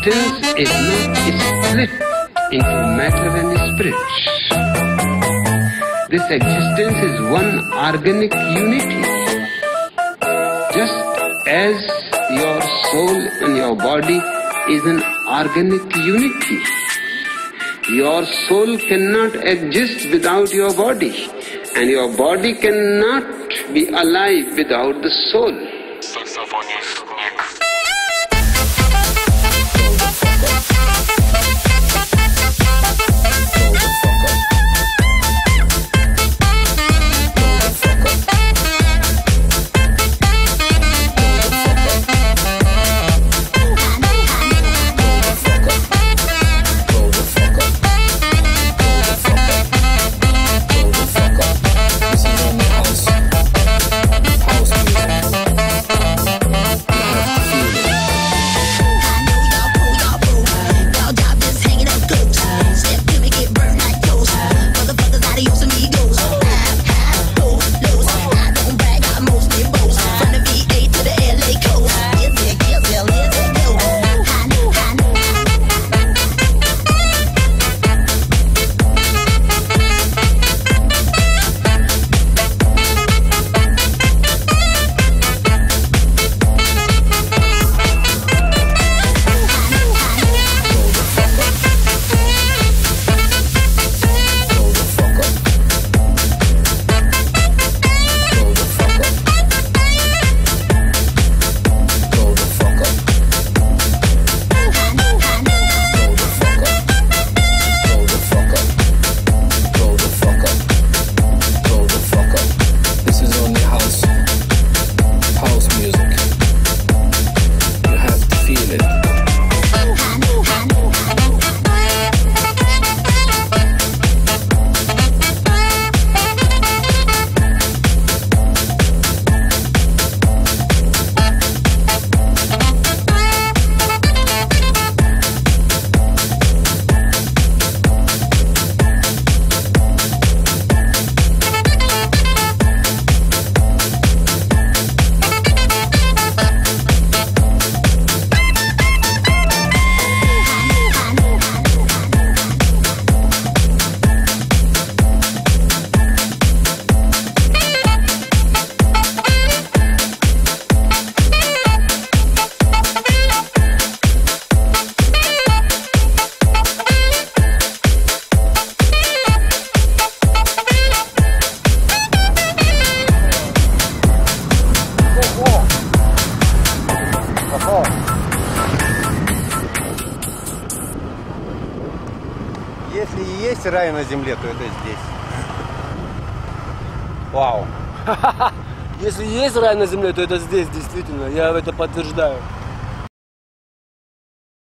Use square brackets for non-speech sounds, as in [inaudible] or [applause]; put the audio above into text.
Existence er is not split into matter and spirit. This existence is one organic unity. Just as your soul and your body is an organic unity. Your soul cannot exist without your body and your body cannot be alive without the soul. Saxophonist. Если рай на земле, то это здесь. Вау. [laughs] Если есть рай на земле, то это здесь, действительно. Я это подтверждаю.